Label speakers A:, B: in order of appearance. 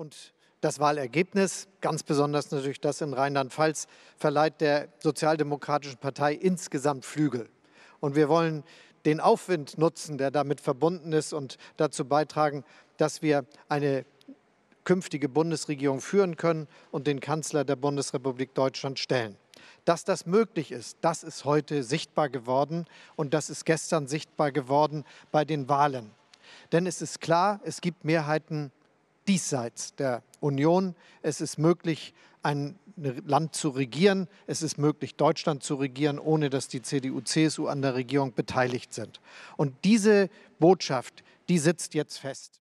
A: Und das Wahlergebnis, ganz besonders natürlich das in Rheinland-Pfalz, verleiht der Sozialdemokratischen Partei insgesamt Flügel. Und wir wollen den Aufwind nutzen, der damit verbunden ist und dazu beitragen, dass wir eine künftige Bundesregierung führen können und den Kanzler der Bundesrepublik Deutschland stellen. Dass das möglich ist, das ist heute sichtbar geworden und das ist gestern sichtbar geworden bei den Wahlen. Denn es ist klar, es gibt Mehrheiten diesseits der Union. Es ist möglich, ein Land zu regieren. Es ist möglich, Deutschland zu regieren, ohne dass die CDU, CSU an der Regierung beteiligt sind. Und diese Botschaft, die sitzt jetzt fest.